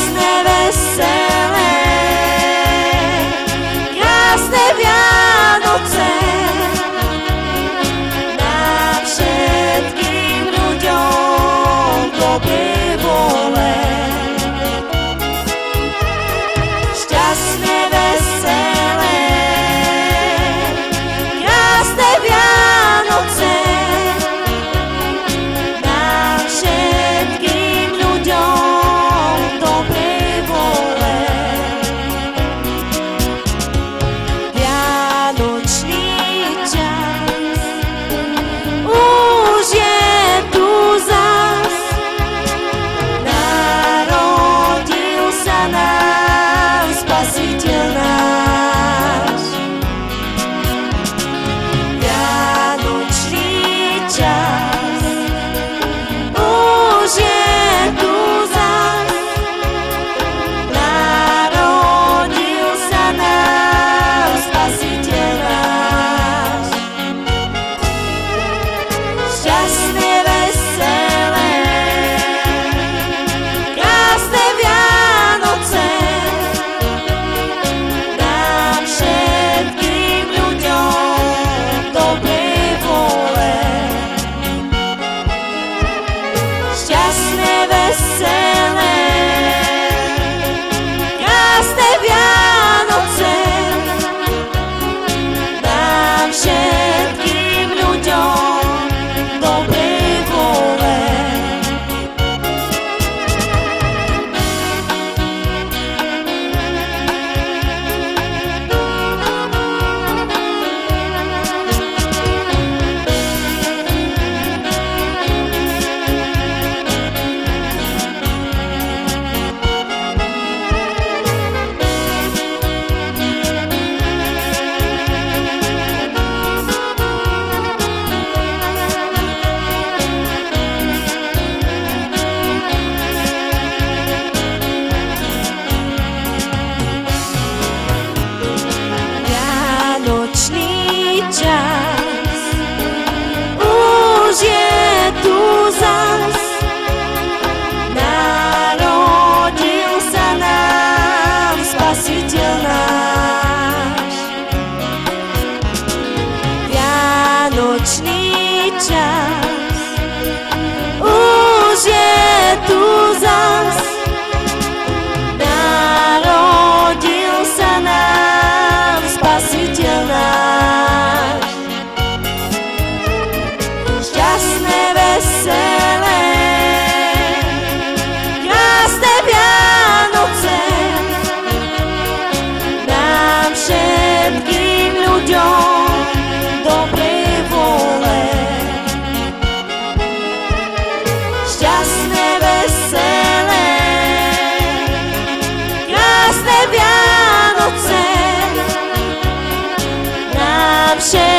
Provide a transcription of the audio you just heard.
šťastné, veselé. veselé. Krásne Vianoce nám všetkým ľuďom dobre vole. Šťastné, veselé, krásne Vianoce nám všetkým